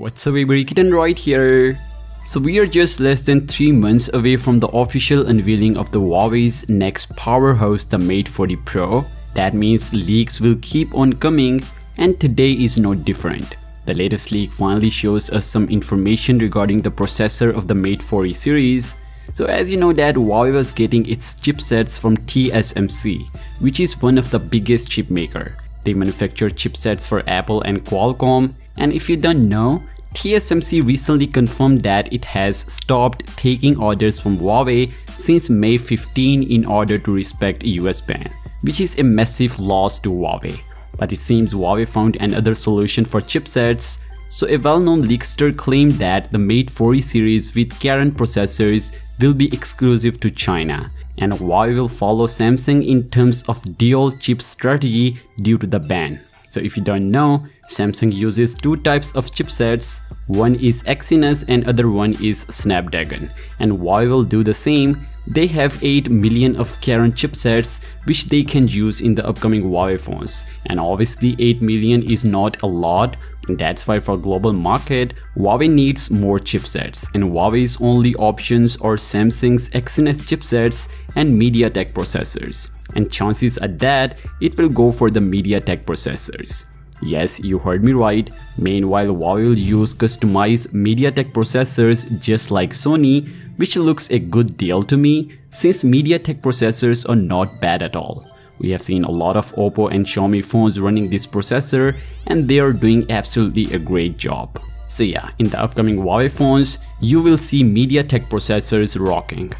What's up everybody, Android here. So we are just less than 3 months away from the official unveiling of the Huawei's next powerhouse the Mate 40 Pro. That means leaks will keep on coming and today is no different. The latest leak finally shows us some information regarding the processor of the Mate 40 series. So as you know that Huawei was getting its chipsets from TSMC, which is one of the biggest chip maker. They manufacture chipsets for Apple and Qualcomm and if you don't know, TSMC recently confirmed that it has stopped taking orders from Huawei since May 15 in order to respect US ban, which is a massive loss to Huawei. But it seems Huawei found another solution for chipsets, so a well-known leakster claimed that the Mate 40 series with Kirin processors will be exclusive to China and Huawei will follow Samsung in terms of dual chip strategy due to the ban. So if you don't know, Samsung uses two types of chipsets, one is Exynos and other one is Snapdragon. And Huawei will do the same, they have 8 million of Kirin chipsets which they can use in the upcoming Huawei phones. And obviously 8 million is not a lot, that's why for global market, Huawei needs more chipsets and Huawei's only options are Samsung's Exynos chipsets and MediaTek processors. And chances are that it will go for the MediaTek processors. Yes, you heard me right. Meanwhile, Huawei will use customized MediaTek processors just like Sony, which looks a good deal to me since MediaTek processors are not bad at all. We have seen a lot of Oppo and Xiaomi phones running this processor and they are doing absolutely a great job. So yeah, in the upcoming Huawei phones, you will see MediaTek processors rocking.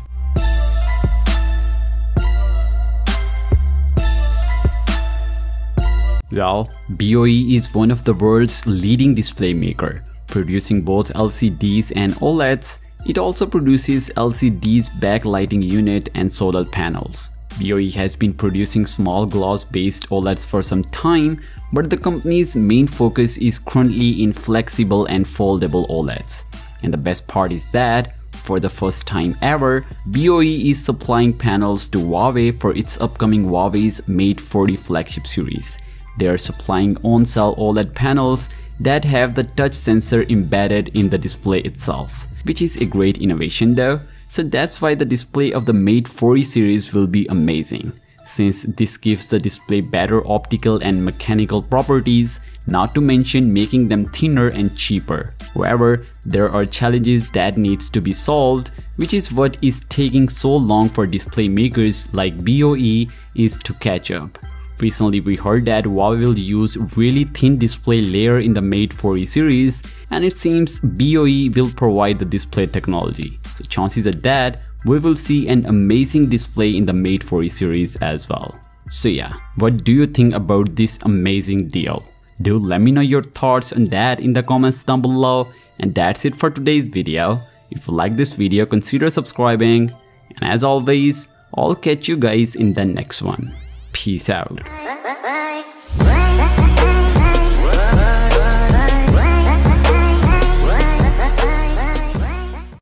Well, BOE is one of the world's leading display maker, producing both LCDs and OLEDs. It also produces LCDs backlighting unit and solar panels. BOE has been producing small gloss based OLEDs for some time, but the company's main focus is currently in flexible and foldable OLEDs. And the best part is that, for the first time ever, BOE is supplying panels to Huawei for its upcoming Huawei's Mate 40 flagship series. They are supplying on-cell OLED panels that have the touch sensor embedded in the display itself, which is a great innovation though so that's why the display of the Mate 40 series will be amazing, since this gives the display better optical and mechanical properties, not to mention making them thinner and cheaper. However, there are challenges that needs to be solved, which is what is taking so long for display makers like BOE is to catch up. Recently we heard that Huawei will use really thin display layer in the Mate 40 series and it seems BOE will provide the display technology. Chances are that we will see an amazing display in the Mate 40 series as well. So yeah, what do you think about this amazing deal? Do let me know your thoughts on that in the comments down below. And that's it for today's video. If you like this video, consider subscribing. And as always, I'll catch you guys in the next one. Peace out.